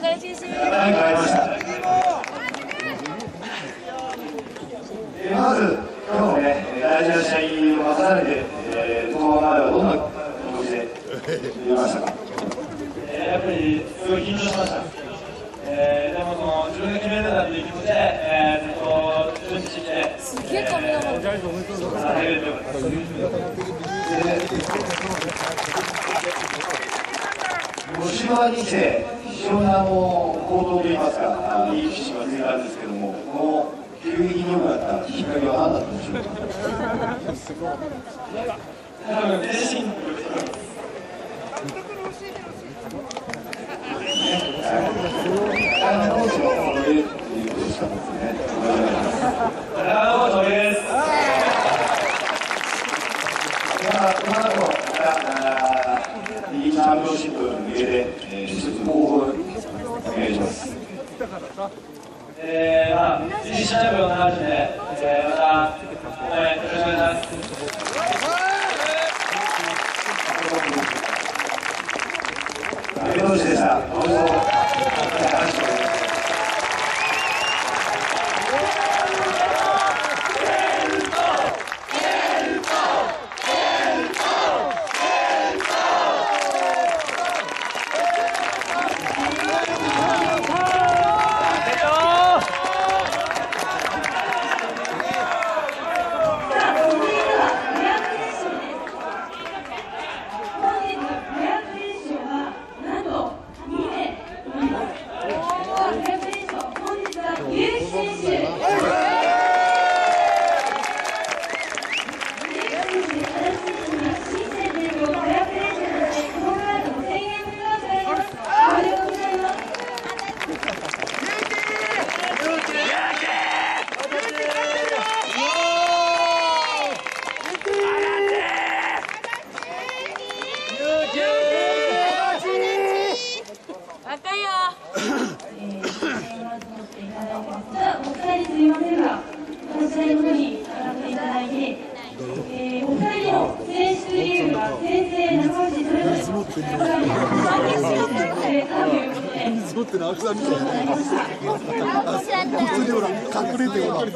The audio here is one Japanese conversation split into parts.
外いました。まず今日ね大事な試合を任されて、えー、東まではどんな気持ちで見ましたか、えー、やっぱりすごい緊張しました、えー、でもその自分が決めだっていう気持ちで、えー、ずっと準備してすげえ髪が回っす吉島にて非常にあの行動といいますか、あのいいフィッシュがついたんですけども、この急激に良くなったきっかけは何だったんでしょうか。多分全身大変コーチのおかげっていうことしたんですね。あのおかげです。ではこの後またあーリーグチャンピオンシップに向けて、えー、一つ候補を願いします。えー、まあ、自信チャンピオンの話で、えー、また、応援よろしくお願いします。よろしいでした。どうぞ。話してください本日の予約練習はなんと2名おります。予約練習本日は有機選手。有機選手で足立選手には新戦での予約練習としてこのカード5000円分が贈られます。おめでとうございます。えー、まず持っていただいてますが、お二人すいませんが、こちらの方に上がっていただいて、えー、お二人の選手理由は先生、中内それぞれお二人の関係性をえーとうことで、持ってる青木さんみたいな。普通にほら隠れてほら。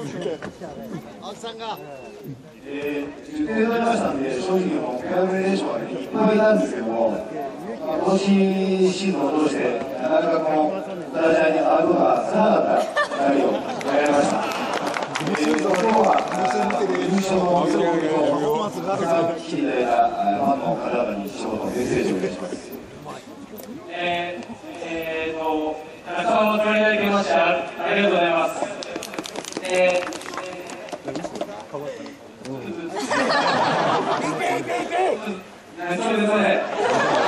青木さんが。ありましたんで、正直、もう、ペアグレーションは、いっぱいなんですけど、今年シーズンを通して、なかなかこの、ダラジャーに上がることが少なかった。方々に一言メッセージをお願いします。えー、えーと、たくさんお集まりいただきましてありがとうございます。えーそうですね。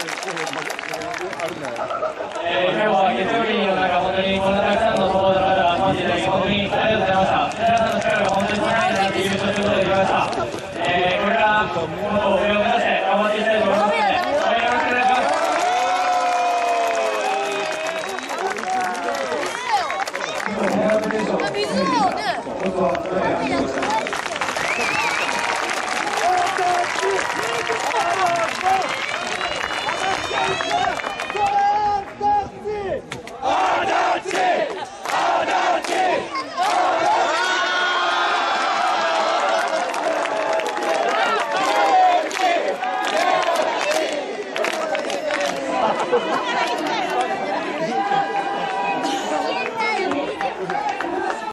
今日は月曜日の中、本当にこんなたくさんの友達の方、集まっていただき、本当にありがとうございました。皆さんの力が本当にいなって優勝することができました。えー、これからもっと上を目指して頑張っていきたいと思います。水ね。